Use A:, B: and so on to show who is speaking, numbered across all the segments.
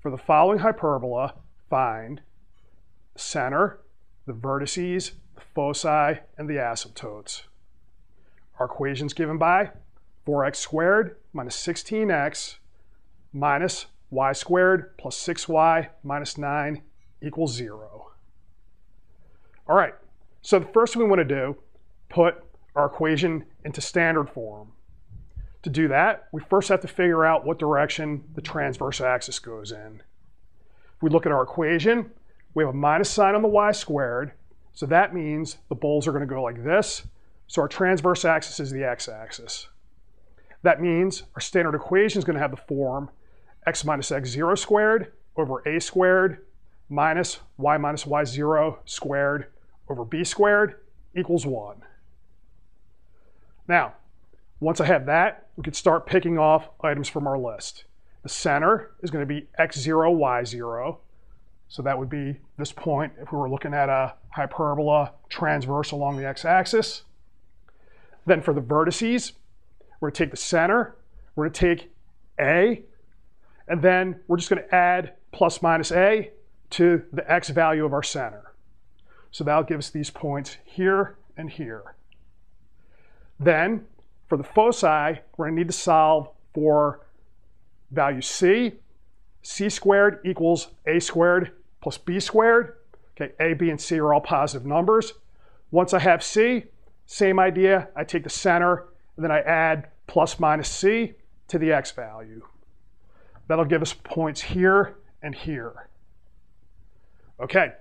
A: for the following hyperbola, find center, the vertices, the foci, and the asymptotes. Our equation's given by 4x squared minus 16x minus y squared plus 6y minus 9 equals 0. All right, so the first thing we want to do, put our equation into standard form. To do that, we first have to figure out what direction the transverse axis goes in. If we look at our equation, we have a minus sign on the y squared, so that means the bowls are going to go like this, so our transverse axis is the x-axis. That means our standard equation is going to have the form x minus x0 squared over a squared minus y minus y0 squared over b squared equals 1. Now, once I have that, we can start picking off items from our list. The center is going to be x0, y0. So that would be this point if we were looking at a hyperbola transverse along the x-axis. Then for the vertices, we're going to take the center, we're going to take A, and then we're just going to add plus minus A to the x value of our center. So that'll give us these points here and here. Then for the foci, we're to need to solve for value c. c squared equals a squared plus b squared. Okay, a, b, and c are all positive numbers. Once I have c, same idea. I take the center, and then I add plus minus c to the x value. That'll give us points here and here. Okay,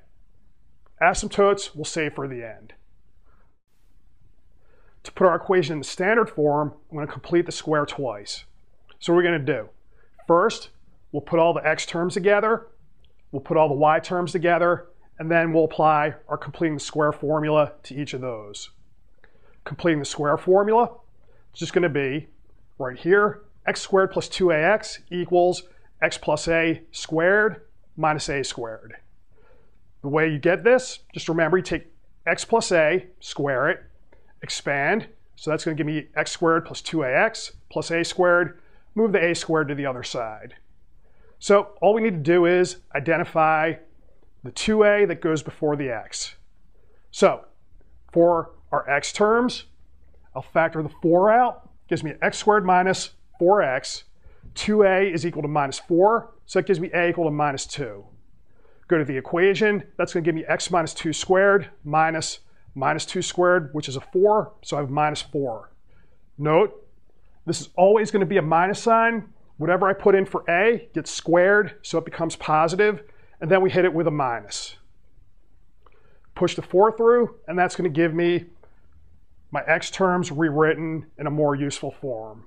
A: asymptotes we'll save for the end. To put our equation in the standard form, I'm going to complete the square twice. So what are we going to do? First, we'll put all the x terms together, we'll put all the y terms together, and then we'll apply our completing the square formula to each of those. Completing the square formula, it's just going to be right here, x squared plus 2ax equals x plus a squared minus a squared. The way you get this, just remember you take x plus a, square it, expand. So that's going to give me x squared plus 2ax plus a squared. Move the a squared to the other side. So all we need to do is identify the 2a that goes before the x. So for our x terms, I'll factor the 4 out. Gives me x squared minus 4x. 2a is equal to minus 4, so that gives me a equal to minus 2. Go to the equation. That's going to give me x minus 2 squared minus minus 2 squared, which is a 4, so I have minus 4. Note, this is always going to be a minus sign. Whatever I put in for a gets squared, so it becomes positive, and then we hit it with a minus. Push the 4 through, and that's going to give me my x terms rewritten in a more useful form.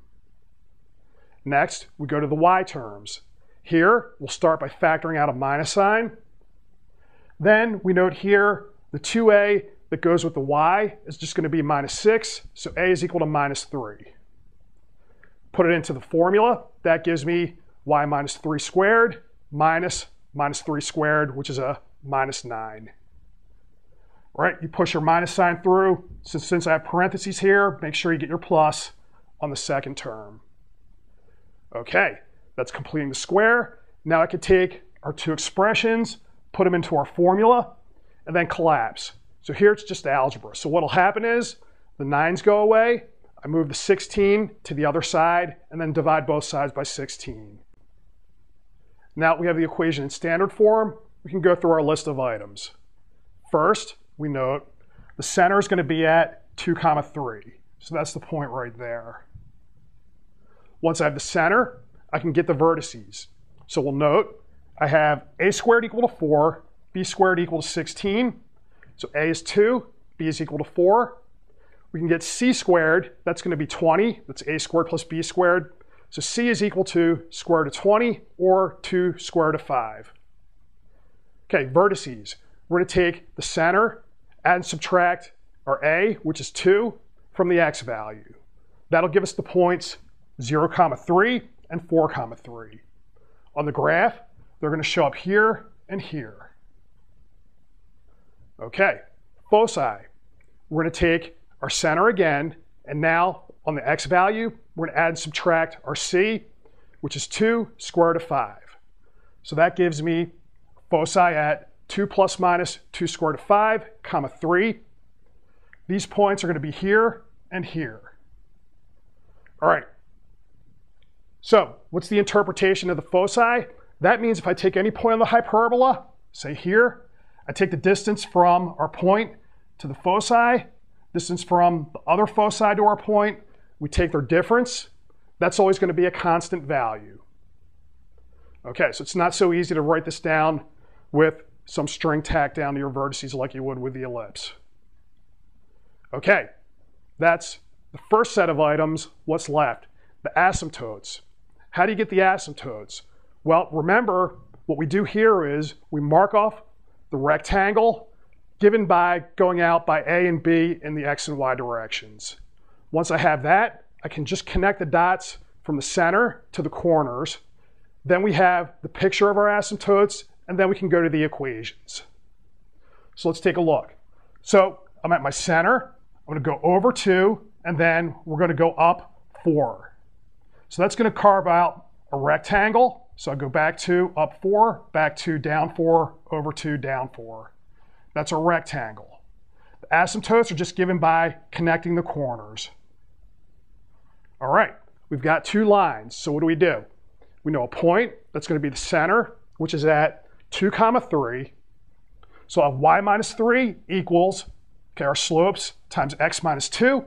A: Next, we go to the y terms. Here, we'll start by factoring out a minus sign. Then we note here the 2a that goes with the y is just going to be minus 6, so a is equal to minus 3. Put it into the formula. That gives me y minus 3 squared minus minus 3 squared, which is a minus 9. All right, you push your minus sign through. Since, since I have parentheses here, make sure you get your plus on the second term. Okay, that's completing the square. Now I could take our two expressions, put them into our formula, and then collapse. So here it's just algebra. So what'll happen is the nines go away, I move the 16 to the other side, and then divide both sides by 16. Now we have the equation in standard form. We can go through our list of items. First, we note the center is going to be at 2 comma 3. So that's the point right there. Once I have the center, I can get the vertices. So we'll note I have a squared equal to 4, b squared equal to 16, so a is 2, b is equal to 4. We can get c squared, that's going to be 20. That's a squared plus b squared. So c is equal to square root of 20 or 2 square root of 5. Okay, vertices. We're going to take the center and subtract our a, which is 2, from the x value. That'll give us the points 0, comma 3 and 4, comma 3. On the graph, they're going to show up here and here. Okay, foci. We're going to take our center again, and now on the x value, we're going to add and subtract our c, which is 2 square root of 5. So that gives me foci at 2 plus minus 2 squared of 5, comma 3. These points are going to be here and here. All right. So what's the interpretation of the foci? That means if I take any point on the hyperbola, say here, I take the distance from our point to the foci, distance from the other foci to our point, we take their difference, that's always going to be a constant value. Okay, so it's not so easy to write this down with some string tacked down to your vertices like you would with the ellipse. Okay, that's the first set of items. What's left? The asymptotes. How do you get the asymptotes? Well, remember, what we do here is we mark off the rectangle given by going out by A and B in the X and Y directions. Once I have that, I can just connect the dots from the center to the corners. Then we have the picture of our asymptotes, and then we can go to the equations. So let's take a look. So I'm at my center. I'm going to go over 2, and then we're going to go up 4. So that's going to carve out a rectangle. So I go back 2, up 4, back 2, down 4, over 2, down 4. That's a rectangle. The asymptotes are just given by connecting the corners. All right, we've got two lines. So what do we do? We know a point, that's going to be the center, which is at 2 comma 3. So I have y 3 equals, okay, our slopes times x minus 2.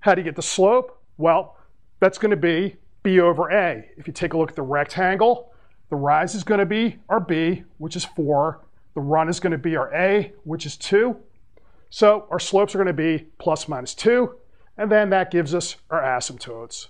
A: How do you get the slope? Well, that's going to be b over a. If you take a look at the rectangle, the rise is going to be our b, which is 4. The run is going to be our a, which is 2. So our slopes are going to be plus minus 2. And then that gives us our asymptotes.